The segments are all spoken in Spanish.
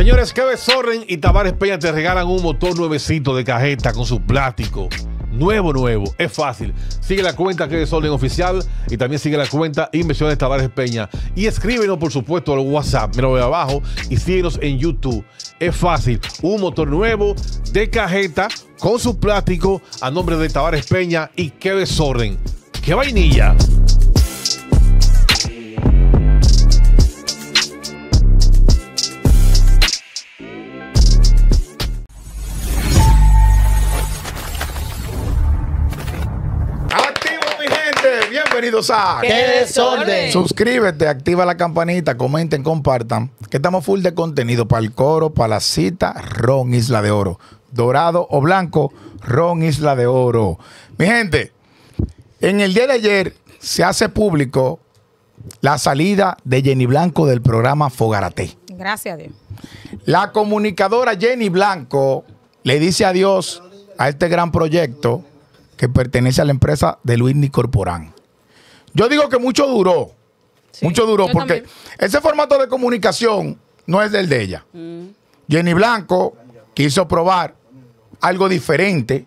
Señores, que Sorren y Tavares Peña te regalan un motor nuevecito de cajeta con su plástico. Nuevo, nuevo. Es fácil. Sigue la cuenta que es Orden Oficial y también sigue la cuenta Inversiones Tavares Peña. Y escríbenos, por supuesto, al WhatsApp. Mira de abajo y síguenos en YouTube. Es fácil. Un motor nuevo de cajeta con su plástico a nombre de Tavares Peña y qué desorden. ¡Qué vainilla! Bienvenidos a ¡Qué desorden! Suscríbete, activa la campanita, comenten, compartan. Que estamos full de contenido para el coro, para la cita, Ron Isla de Oro. Dorado o blanco, Ron Isla de Oro. Mi gente, en el día de ayer se hace público la salida de Jenny Blanco del programa Fogarate. Gracias a Dios. La comunicadora Jenny Blanco le dice adiós a este gran proyecto que pertenece a la empresa de Luis Corporán. Yo digo que mucho duró, mucho duró, yo porque también. ese formato de comunicación no es del de ella. Jenny Blanco quiso probar algo diferente.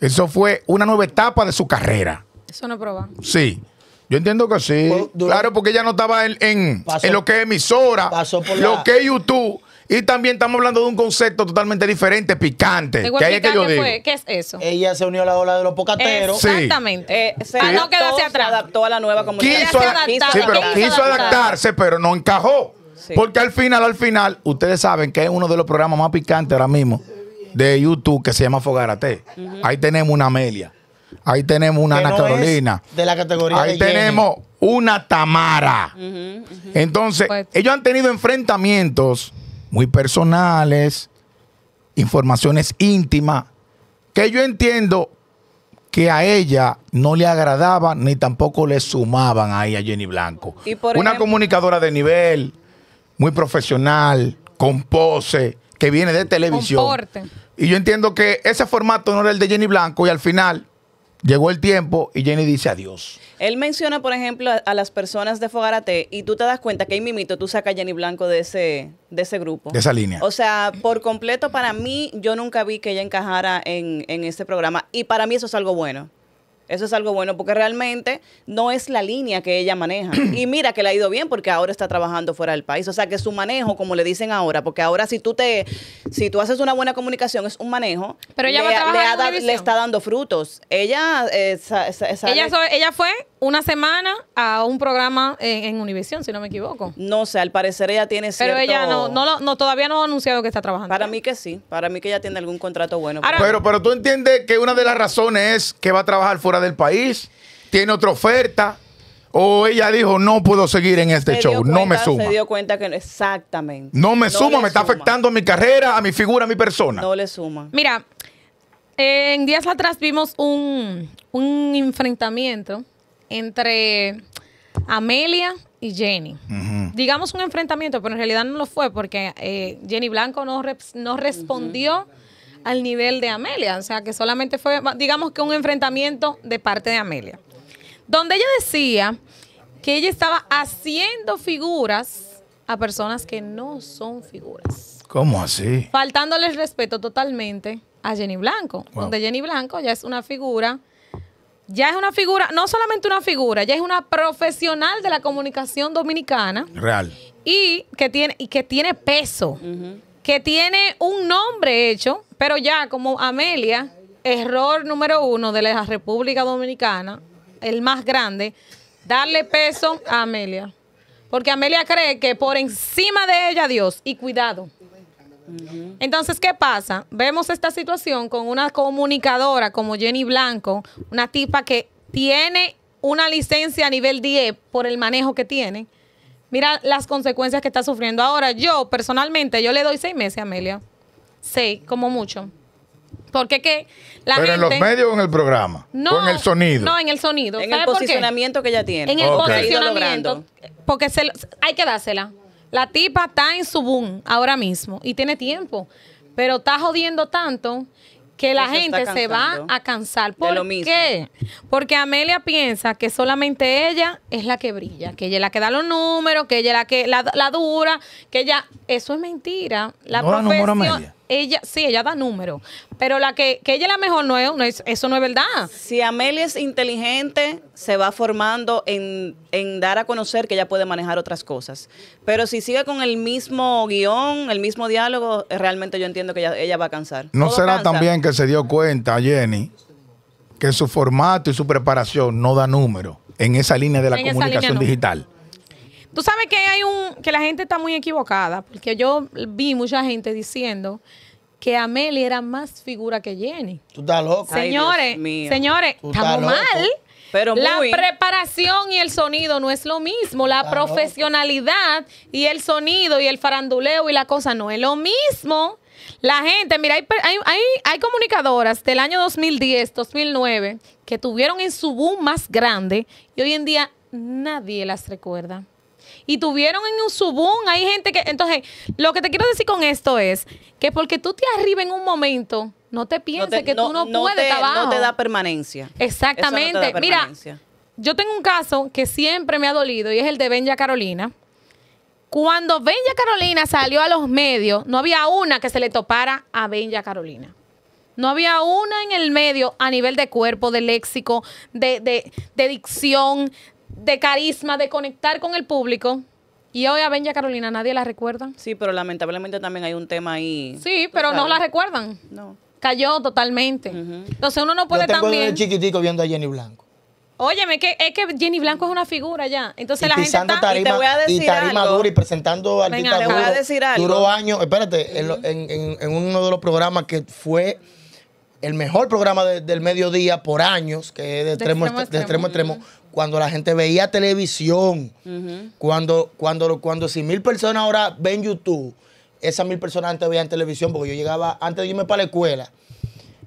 Eso fue una nueva etapa de su carrera. Eso no proba. Sí. Yo entiendo que sí. Pues, duró- claro, porque ella no estaba en, en- Pasó- en lo que es emisora, pasó por lo la- que es YouTube. Y también estamos hablando de un concepto totalmente diferente, picante. Que a ahí es que yo qué digo. fue. ¿Qué es eso? Ella se unió a la ola de los pocateros. Sí. Exactamente. Eh, se Para no adaptó, quedarse se atrás. adaptó a la nueva comunidad. Quiso, se ad- adaptaba, sí, pero quiso quiso adaptar. adaptarse, pero no encajó. Sí. Porque al final, al final, ustedes saben que es uno de los programas más picantes ahora mismo de YouTube que se llama Fogarate. Ahí tenemos una Amelia. Ahí tenemos una Que Ana no Carolina. de la categoría Ahí de Jenny. tenemos una Tamara. Entonces, Pues- ellos han tenido enfrentamientos muy personales, informaciones íntimas, que yo entiendo que a ella no le agradaban ni tampoco le sumaban ahí a Jenny Blanco. Y por Una ejemplo- comunicadora de nivel, muy profesional, con pose, que viene de televisión. Comporte. Y yo entiendo que ese formato no era el de Jenny Blanco y al final llegó el tiempo y Jenny dice adiós. Él menciona, por ejemplo, a, a las personas de Fogarate y tú te das cuenta que ahí mimito tú sacas a Jenny Blanco de ese, de ese grupo. De esa línea. O sea, por completo para mí, yo nunca vi que ella encajara en, en este programa y para mí eso es algo bueno. Eso es algo bueno porque realmente no es la línea que ella maneja. y mira que le ha ido bien porque ahora está trabajando fuera del país. O sea que su manejo, como le dicen ahora, porque ahora si tú te, si tú haces una buena comunicación, es un manejo. Pero ella le, va a trabajar le, ha en da- Univision. le está dando frutos. Ella, eh, sa- sa- sale- Ella, so- ella fue una semana a un programa en, en Univision, si no me equivoco. no sé, al parecer ella tiene cierto... Pero ella no, no, lo- no, todavía no ha anunciado que está trabajando. Para mí que sí, para mí que ella tiene algún contrato bueno. Ahora- Pero, pero tú entiendes que una de las razones es que va a trabajar fuera del país, tiene otra oferta, o ella dijo, no puedo seguir en este Se show, no me cuenta- suma. Se dio cuenta que no- exactamente. No me suma, le me está afectando a mi carrera, a mi figura, a mi persona. No le suma. Mira, eh, en días atrás vimos un, un enfrentamiento entre Amelia y Jenny. Digamos un enfrentamiento, pero en realidad no lo fue porque eh, Jenny Blanco no, no respondió al nivel de Amelia. O sea, que solamente fue, digamos que un enfrentamiento de parte de Amelia. Donde ella decía que ella estaba haciendo figuras a personas que no son figuras ¿Cómo así? faltándole el respeto totalmente a Jenny Blanco, Wow. donde Jenny Blanco ya es una figura, ya es una figura, no solamente una figura, ya es una profesional de la comunicación dominicana Real. y que tiene, y que tiene peso, que tiene un nombre hecho, pero ya como Amelia, error número uno de la República Dominicana, el más grande, darle peso a Amelia. Porque Amelia cree que por encima de ella Dios y cuidado. Entonces, ¿qué pasa? Vemos esta situación con una comunicadora como Jenny Blanco, una tipa que tiene una licencia a nivel 10 por el manejo que tiene. Mira las consecuencias que está sufriendo. Ahora, yo personalmente, yo le doy seis meses a Amelia. Seis, como mucho. Porque que la Pero en los medios o en el programa. no, o en el sonido. No, en el sonido. En ¿Sabe el posicionamiento que ella tiene. En el posicionamiento. Porque se lo- hay que dársela. La tipa está en su boom ahora mismo y tiene tiempo. Pero está jodiendo tanto que la gente se va a cansar. ¿Por lo mismo. qué? Porque Amelia piensa que solamente ella es la que brilla, que ella es la que da los números, que ella es la que la, la dura, que ella eso es mentira. La ¿No da número, profesión- Amelia? Ella sí, ella da números, pero la que, que ella es la mejor no es, no es- eso no es verdad. Si Amelia es inteligente, se va formando en, en dar a conocer que ella puede manejar otras cosas. Pero si sigue con el mismo guion, el mismo diálogo, realmente yo entiendo que ella, ella va a cansar. ¿No Todo será cansa. también que se dio cuenta, Jenny, que su formato y su preparación no da número en esa línea de la En comunicación línea no. digital? Tú sabes que hay un que la gente está muy equivocada, porque yo vi mucha gente diciendo que Amelia era más figura que Jenny. Tú estás loco. Señores, señores, estamos mal. Pero la muy. preparación y el sonido no es lo mismo. La Está loco. profesionalidad y el sonido y el faranduleo y la cosa no es lo mismo. La gente, mira, hay, hay, hay comunicadoras del año 2010, 2009 que tuvieron en su boom más grande y hoy en día nadie las recuerda. Y tuvieron en un su boom, hay gente que... Entonces, lo que te quiero decir con esto es que porque tú te arriba en un momento, no te No pienses te- que tú no, no puedes te, estar abajo. no te da permanencia. Exactamente. Eso no te da Mira, yo tengo un caso que siempre me ha dolido y es el de Benja Carolina. Cuando Benja Carolina salió a los medios, no había una que se le topara a Benja Carolina. No había una en el medio a nivel de cuerpo, de léxico, de, de, de dicción, de carisma, de conectar con el público. Y hoy a Benja Carolina nadie la recuerda. Sí, pero lamentablemente también hay un tema ahí. Sí, pero no la recuerdan. No. Cayó totalmente. Entonces uno no puede Yo tengo también... chiquitico viendo a Jenny Blanco. Óyeme, que, es que Jenny Blanco es una figura ya. Entonces y la gente está... tarima, Y te voy a decir y tarima algo. dura y presentando Venga, artistas te voy a decir algo. Duró años, espérate, en, lo- en- en- en uno de los programas que fue el mejor programa de- del mediodía por años, que es de, extremo, extremo de extremo a extremo, cuando la gente veía televisión, cuando, cuando, cuando si mil personas ahora ven YouTube, esas mil personas antes veían televisión, porque yo llegaba, antes de irme para la escuela,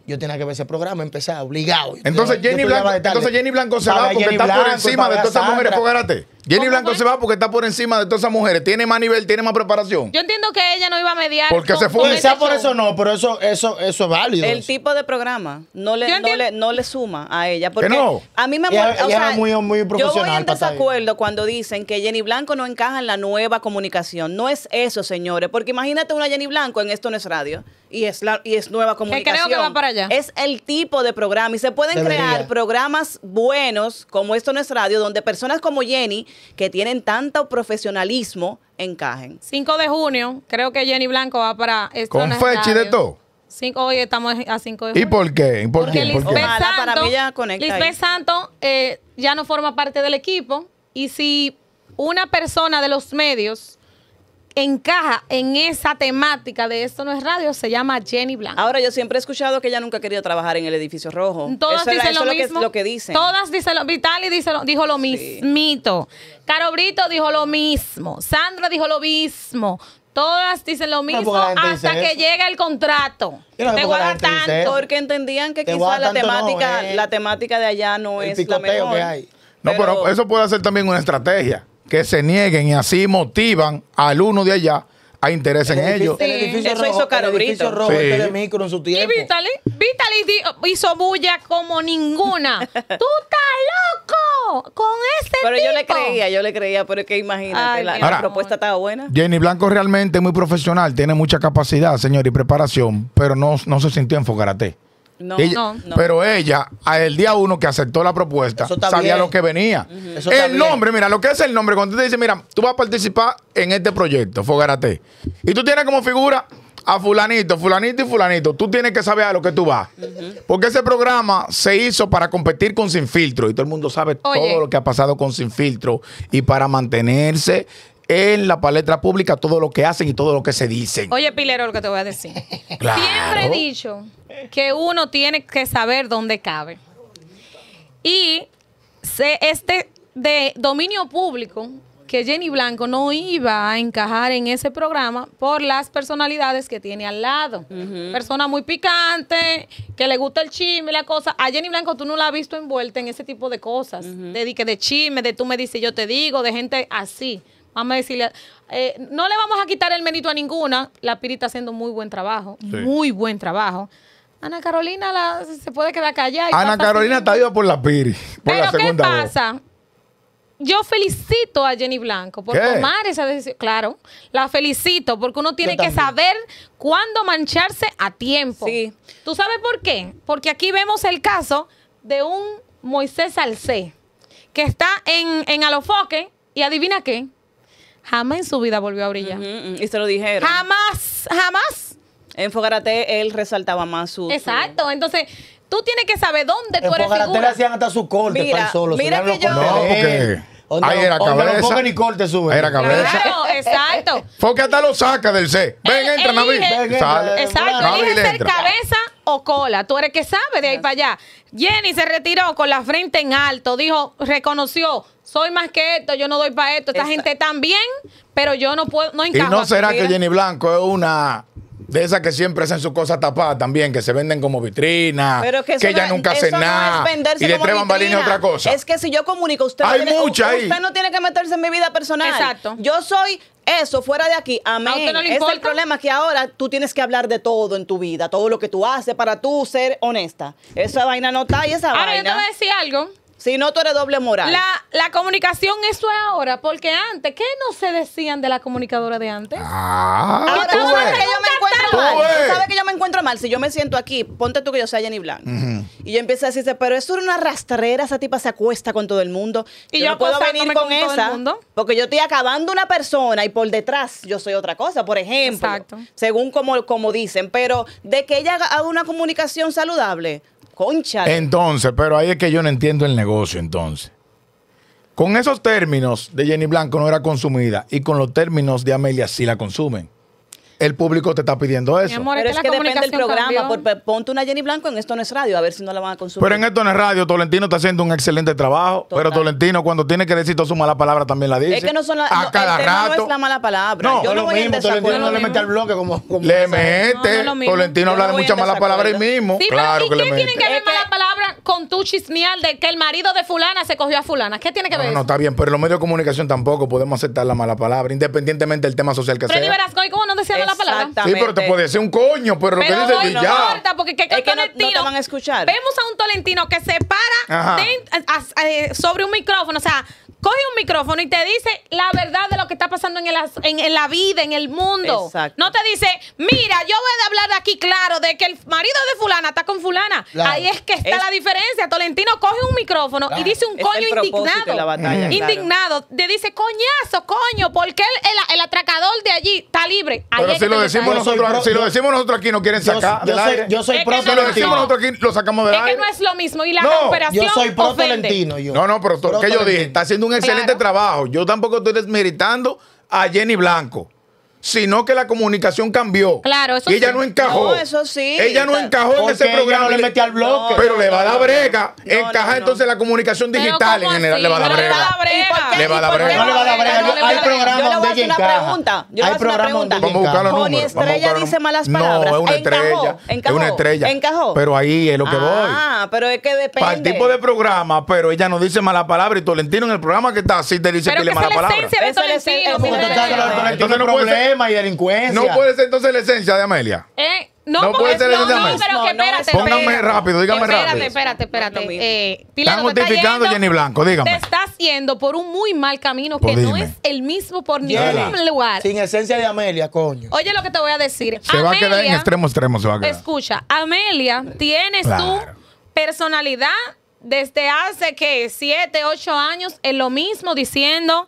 yo tenía que ver ese programa, empezar obligado. Entonces Yo Jenny, estudiaba Blanco, entonces Jenny Blanco se va porque Jenny está por encima de todas esas a mujeres. Fogárate. Jenny ¿Cómo Blanco fue? se va porque está por encima de todas esas mujeres. Tiene más nivel, tiene más preparación. Yo entiendo que ella no iba a mediar. Porque se fue. Quizá ese por show. eso no, pero eso, eso, eso es válido. El eso. tipo de programa no le, no le, no le suma a ella. Porque no? a mí me Ella- molesta. o ella sea, es muy- muy Yo voy profesional en ahí. desacuerdo cuando dicen que Jenny Blanco no encaja en la nueva comunicación. No es eso, señores. Porque imagínate una Jenny Blanco en Esto no es radio. Y es, la, y es nueva creo que comunicación. va para allá. Es el tipo de programa. Y se pueden Debería. crear programas buenos como Esto no es radio, donde personas como Jenny, que tienen tanto profesionalismo, encajen. 5 de junio, creo que Jenny Blanco va para. esto Con fecha y de todo. Cinco- hoy estamos a 5 de ¿Y junio. por qué? ¿Y por Porque qué? ¿Por Lisbeth qué? Ojalá, para Santo, mí ella conecta Lisbeth ahí. Santo, eh, ya no forma parte del equipo. Y si una persona de los medios encaja en esa temática de esto no es radio, se llama Jenny Blanco. Ahora, yo siempre he escuchado que ella nunca ha querido trabajar en el edificio rojo. Todas Eso era- dicen eso lo que- mismo. lo que dicen. Todas dicen lo Vitali dice lo- dijo lo mismito. Caro Brito dijo lo mismo. Sandra dijo lo mismo. Todas dicen lo mismo hasta que eso. llega el contrato. No sé Te dice tanto. Porque entendían que quizás la no, temática, eh. la temática de allá no El es la mejor. que hay. No, pero, eso puede ser también una estrategia. Que se nieguen y así motivan al uno de allá a interés en El edificio- ellos. El edificio Eso rojo, hizo Caro el edificio Brito. rojo, Sí. este de micro en su Y tiempo. Vitali, Vitali di- hizo bulla como ninguna. Tú estás loco con este Pero yo le creía, yo le creía, pero es que imagínate, Ay, la, propuesta estaba buena. Jenny Blanco realmente es muy profesional, tiene mucha capacidad, señor, y preparación, pero no, no se sintió en Fogarate. No, Ella- no, no. Pero ella, el día uno que aceptó la propuesta, sabía bien. lo que venía. El bien. nombre, mira, lo que es el nombre, cuando tú te dices, mira, tú vas a participar en este proyecto, Fogarate, y tú tienes como figura a fulanito, fulanito y fulanito, tú tienes que saber a lo que tú vas. Porque ese programa se hizo para competir con Sin Filtro, y todo el mundo sabe Oye. todo lo que ha pasado con Sin Filtro, y para mantenerse en la palestra pública todo lo que hacen y todo lo que se dicen. Oye, Pilero, lo que te voy a decir. Claro. Siempre he dicho que uno tiene que saber dónde cabe. Y se, este de dominio público que Jenny Blanco no iba a encajar en ese programa por las personalidades que tiene al lado. Persona muy picante, que le gusta el chisme y la cosa. A Jenny Blanco tú no la has visto envuelta en ese tipo de cosas. De, di que de chisme, de tú me dices, yo te digo, de gente así. Vamos a decirle, eh, no le vamos a quitar el mérito a ninguna. La Piri está haciendo muy buen trabajo, muy buen trabajo. Ana Carolina la- se puede quedar callada. y Ana Carolina está viva por la Piri. Por Pero la ¿qué segunda voz. pasa? Yo felicito a Jenny Blanco por ¿Qué? tomar esa decisión. Claro, la felicito porque uno tiene que saber cuándo mancharse a tiempo. Sí. ¿Tú sabes por qué? Porque aquí vemos el caso de un Moisés Salcé que está en, en Alofoque y adivina qué, jamás en su vida volvió a brillar. Ujú, Y se lo dijeron. Jamás, jamás. En Fogarate él resaltaba más su. su- Exacto. Entonces, tú tienes que saber dónde tú En eres Fogarate le figura. hacían hasta su corte Mira, para el solo. mira que yo- No, porque Donde ahí lo- era lo cabeza. pongan y corte sube. Ahí era cabeza. Claro, exacto. Porque hasta lo saca del C. Ven, Él entra, Nabil. Exacto, Nabil elige ser entra. cabeza o cola. Tú eres que sabe de ahí para allá. Jenny se retiró con la frente en alto, dijo, reconoció, soy más que esto, yo no doy para esto. Esta gente también, pero yo no puedo, no Y encajo. no aquí. será que. Jenny Blanco es una de esas que siempre hacen sus cosas tapadas también, que se venden como vitrina, Pero que, que, ella no- nunca hace no nada. es venderse y de tres bambalinas otra cosa. Es que si yo comunico, usted, Hay no tiene, mucha ahí. usted no tiene que meterse en mi vida personal. Exacto. Yo soy eso, fuera de aquí. Amén. ¿A usted no le es el problema que ahora tú tienes que hablar de todo en tu vida, todo lo que tú haces para tú ser honesta. Esa vaina no está y esa Ahora yo te vaina. voy a decir algo. Si no, tú eres doble moral. La, la comunicación, eso es ahora, porque antes, ¿qué no se decían de la comunicadora de antes? Ah, Ahora, tú tú sabes ves. que yo me encuentro Tú mal. ves. Tú sabes que yo me encuentro mal. Si yo me siento aquí, ponte tú que yo sea Jenny Blanc. Y yo empiezo a decirte, pero eso era una rastrera, esa tipa se acuesta con todo el mundo. Y yo, yo no puedo venir con, con todo el esa. mundo. Porque yo estoy acabando una persona y por detrás yo soy otra cosa, por ejemplo. Exacto. Según como, como dicen. Pero de que ella haga una comunicación saludable, concha. Entonces, pero ahí es que yo no entiendo el negocio entonces. Con esos términos de Jenny Blanco no era consumida y con los términos de Amelia sí la consumen. El público te está pidiendo Mi eso. amor, pero es es que que depende del programa. cambió. por- ponte una Jenny Blanco en esto no es radio, a ver si no la van a consumir. Pero en esto no es radio, Tolentino está haciendo un excelente trabajo. Total. Pero Tolentino, cuando tiene que decir toda su mala palabra, también la dice. Es que no son la, A no, cada el tema rato. no es la mala palabra. No, yo No, lo voy en mismo, Tolentino desacuerdo. no le mete al bloque como... como Le mete. no. Tolentino habla de muchas en malas palabras ahí mismo. Sí, claro que ¿y le qué mete. tiene que ver que- mala palabra con tu chismeal de que el marido de fulana se cogió a fulana? ¿Qué tiene que ver no, está bien, pero en los medios de comunicación tampoco podemos aceptar la mala palabra, independientemente del tema social que Freddy sea. Verascoy, ¿cómo no decía mala palabra? Sí, pero te puede decir un coño, pero lo que Pero dice no ya. importa, porque que, Es que no- no te van a escuchar. Vemos a un Tolentino que se para den- a- a- sobre un micrófono, o sea, coge un micrófono y te dice la verdad de lo que está pasando en, el en, en la vida, en el mundo. Exacto. No te dice, mira, yo voy a hablar aquí claro de que el marido de fulana está con fulana. Claro. Ahí es que está Es- la diferencia. Tolentino coge un micrófono y dice un Es coño indignado. de la batalla, claro. indignado. Te dice, coñazo, coño, porque el, el- el atracador de allí está libre. Ahí Pero es si que lo decimos nosotros, pro- si lo decimos nosotros aquí no quieren sacar yo del soy, aire. yo soy Es pro no si lo decimos nosotros aquí lo sacamos del Es que aire. no es lo mismo. Y la No, recuperación Yo soy pro ofende. Tolentino. Yo. No, no, pero que yo dije, está haciendo un excelente trabajo. Yo tampoco estoy desmeritando a Jenny Blanco, sino que la comunicación cambió. Claro, eso Y ella sí. no encajó. No, eso sí. Ella no encajó en ese ella programa. no le mete al bloque. pero le va a dar brega. No, Encaja no, no. entonces la comunicación digital en ¿cómo general. Le va a dar Pero le va a brega. Le va a ¿Y dar brega. No le va a dar brega. No le va a Hay programas Yo le voy a donde hacer una encaja. pregunta. Yo le voy a Hay hacer una programas pregunta. donde Vamos a buscar los. Connie números. Estrella dice malas No, palabras. es una estrella. encajó, Es una estrella. encajó. Pero ahí es lo que voy. Ah, pero es que depende. Para el tipo de programa, pero ella no dice mala palabra y Tolentino en el programa que está así te dice que le mala palabra. Entonces no puede ser- problemas y delincuencia. No puede ser entonces la esencia de Amelia. Eh, no, No puede ser no, ese no, tema. pero que No, no, espérate. espérate. rápido, dígame espérate, rápido. Espérate, espérate, No es lo mismo. Eh, Están justificando a Jenny Blanco, dígame. Te estás yendo por un muy mal camino Pues que no es el mismo por ningún lugar. Sin esencia de Amelia, coño. Oye lo que te voy a decir. Se va a quedar en Amelia- extremo extremo, se va a quedar. Escucha, Amelia tiene Claro. su personalidad desde hace que siete, ocho años en lo mismo diciendo,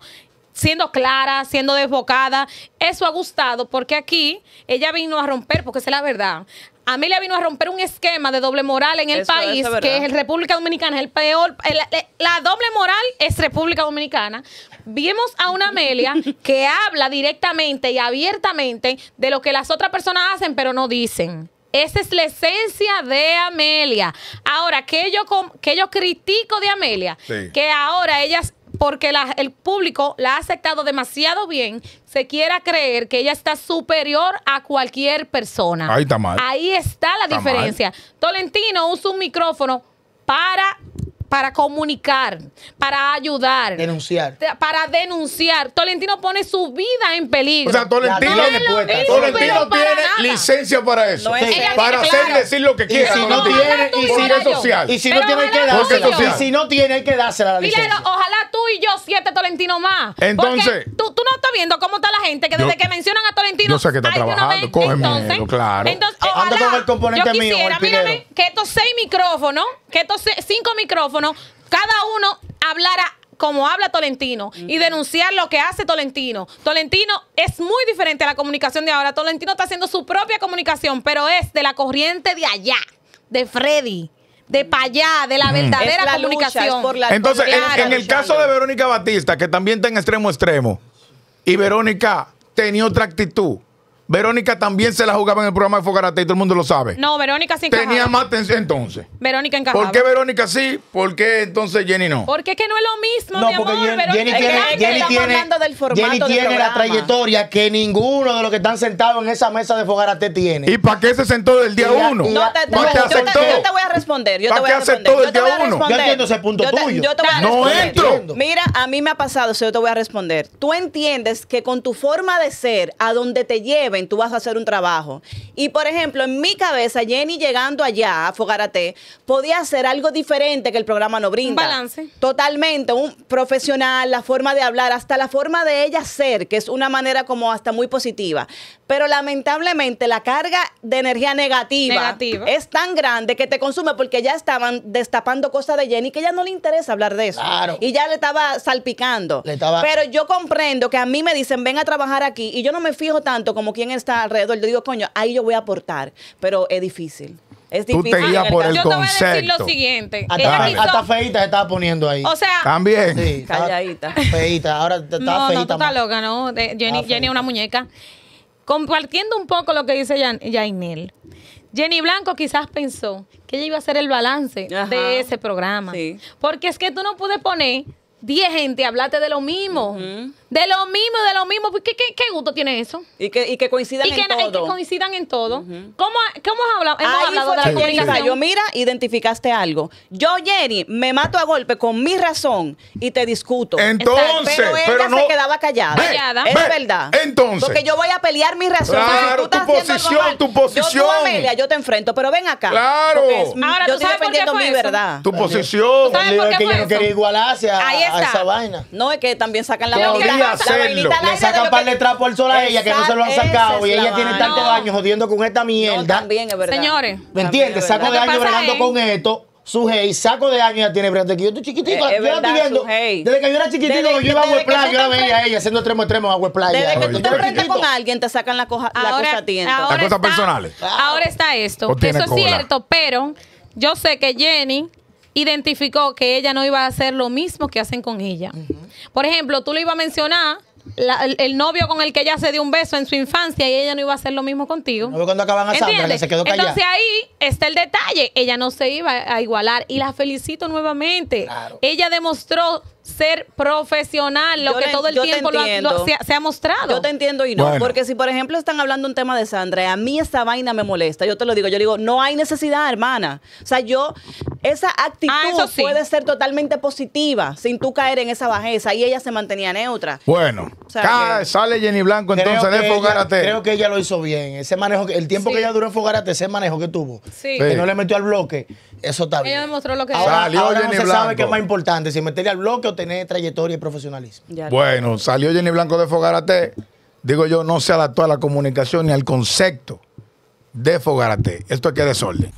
siendo clara, siendo desbocada. Eso ha gustado porque aquí ella vino a romper, porque esa es la verdad. Amelia vino a romper un esquema de doble moral en el Eso- país, eso es que es República Dominicana, es el peor. el- la, la doble moral es República Dominicana. Vimos a una Amelia que habla directamente y abiertamente de lo que las otras personas hacen, pero no dicen. Esa es la esencia de Amelia. Ahora, que yo, que yo critico de Amelia? Sí. Que ahora ellas, porque la- el público la ha aceptado demasiado bien, se quiera creer que ella está superior a cualquier persona. Ahí está mal. Ahí está la Está diferencia. Tolentino usa un micrófono para para comunicar, para ayudar, Denunciar. para denunciar. Tolentino pone su vida en peligro. O sea, Tolentino, La tiene puesta. No, Tolentino tiene nada. licencia para eso. No es Ella para hacer y claro. decir lo que Y quiera. si no tiene, y y si social. Y no tiene, hay que dársela. y. Y si no tiene, hay que dársela la licencia. ojalá y yo siete Tolentino más. Entonces- Porque tú, tú no estás viendo cómo está la gente que Yo- desde que mencionan a Tolentino. yo sé que está trabajando, entonces, miedo, claro. Entonces, Eh, ojalá, con el componente yo mío, quisiera, pilero. mírame, que estos seis micrófonos, que estos se- cinco micrófonos, cada uno hablara como habla Tolentino y denunciar lo que hace Tolentino. Tolentino es muy diferente a la comunicación de ahora. Tolentino está haciendo su propia comunicación, pero es de la corriente de allá, de Freddy, de para allá, de la verdadera Es la lucha, comunicación. es por la- Entonces, en, en el caso de Verónica Batista, que también está en extremo a extremo, y Verónica tenía otra actitud. Verónica también se la jugaba en el programa de Fogarate y todo el mundo lo sabe. No, Verónica sí encajaba. tenía más atención entonces. Verónica encajaba. ¿Por qué Verónica sí? ¿Por qué entonces Jenny no? Porque es que no es lo mismo, No, mi porque amor. Jenny, Verónica Jenny es tiene, es que Jenny estamos tiene, hablando del formato Jenny del tiene la programa. trayectoria que ninguno de los que están sentados en esa mesa de Fogarate tiene. ¿Y para qué se sentó del día uno? No, te, te- ¿Para yo, te, aceptó? yo te voy a responder. Yo ¿Para te voy qué a responder. aceptó yo el te voy día uno? responder. Yo entiendo ese punto Yo te- tuyo. yo te voy a No responder. entro. Mira, a mí me ha pasado, eso yo te voy a responder. Tú entiendes que con tu forma de ser, a donde te lleven, tú vas a hacer un trabajo. Y por ejemplo, en mi cabeza, Jenny llegando allá a Fogarate, podía hacer algo diferente que el programa no brinda. Un balance. Totalmente, un profesional, la forma de hablar, hasta la forma de ella ser, que es una manera como hasta muy positiva. Pero lamentablemente la carga de energía negativa, Negativa. es tan grande que te consume porque ya estaban destapando cosas de Jenny que ya no le interesa hablar de eso. Claro. Y ya le estaba salpicando. Le estaba- Pero yo comprendo que a mí me dicen, ven a trabajar aquí y yo no me fijo tanto como quién está alrededor. Yo digo, coño, ahí yo voy a aportar. Pero es difícil. Es Tú te difícil. guías por el Yo te voy a decir concepto. lo siguiente. Hasta, quiso- feita se estaba poniendo ahí. o sea, También. Sí, Calladita. Feita, ahora te- está no, no, feita. tú estás loca, ¿no? De- Jenny, Jenny es una muñeca. Compartiendo un poco lo que dice Jainel. Jenny Blanco quizás pensó que ella iba a hacer el balance Ajá. de ese programa. Sí. Porque es que tú no puedes poner 10 gente a hablarte de lo mismo. De lo mismo, de lo mismo. ¿Qué, qué, qué gusto tiene eso? Y que, y que coincidan Y que, en y que todo. coincidan en todo. ¿Cómo, cómo has hablado, hemos Ahí hablado de la comunicación? falló. Mira, identificaste algo. Yo, Jenny, me mato a golpe con mi razón y te discuto. Entonces, pero ella pero no- se quedaba callada. Ve, Callada. Es ve, verdad. entonces. Porque yo voy a pelear mi razón. Claro, tú tu posición, mal, tu posición. Yo, tú, Amelia, yo te enfrento, pero ven acá. Claro. Es- Ahora, yo ¿tú estoy sabes por qué defendiendo fue mi eso? verdad. Tu posición. ¿Sabes El lío por es qué que fue ella no quería igualarse a, esa vaina. No, es que también sacan la Lo hacerlo. Le sacan lo par que- de trapo al sol a ella que no se lo han sacado y ella la tiene tantos años jodiendo con esta mierda. también es verdad. Señores. ¿Me entiendes? Saco de que años bregando con esto. Su hey, saco de años ya tiene bregando aquí. Yo estoy chiquitico. Es- es yo la estoy viendo. Desde que yo era chiquitico, Desde yo que- iba a que Playa, yo la veía a ella haciendo extremo extremo Agua Playa. Desde que tú te enfrentas con alguien, te sacan la, cosa la cosa a ahora Las cosas está- personales. Ahora está esto. Que Eso es cierto, pero yo sé que Jenny identificó que ella no iba a hacer lo mismo que hacen con ella. Por ejemplo, tú le ibas a mencionar la- el, el novio con el que ella se dio un beso en su infancia y ella no iba a hacer lo mismo contigo. ¿No ve cuando acaban a Sandra, que ¿Entiendes? se quedó callada? Entonces ahí está el detalle. Ella no se iba a igualar y la felicito nuevamente. Claro. Ella demostró ser profesional, lo Yo que le- todo el yo te tiempo lo ha- lo- entiendo. se, ha- se ha mostrado. Yo te entiendo y no. Bueno. Porque si, por ejemplo, están hablando un tema de Sandra, a mí esa vaina me molesta. Yo te lo digo. Yo le digo, no hay necesidad, hermana. O sea, yo, esa actitud Ah, eso sí. puede ser totalmente positiva sin tú caer en esa bajeza. Y ella se mantenía neutra. Bueno, O sea ca- que- sale Jenny Blanco entonces Creo de que, ella, Fogarate. creo que ella lo hizo bien. Ese manejo, que- el tiempo Sí. que ella duró en Fogarate, ese manejo que tuvo, Sí. que Sí. no le metió al bloque, eso está bien. Ella demostró lo que Ahora, Salió ahora no Jenny se Blanco. sabe qué es más importante, si meterle al bloque o tener trayectoria y profesionalismo. Ya. Bueno, salió Jenny Blanco de Fogarate. Digo yo, no se adaptó a la comunicación ni al concepto de Fogarate. Esto es que desorden.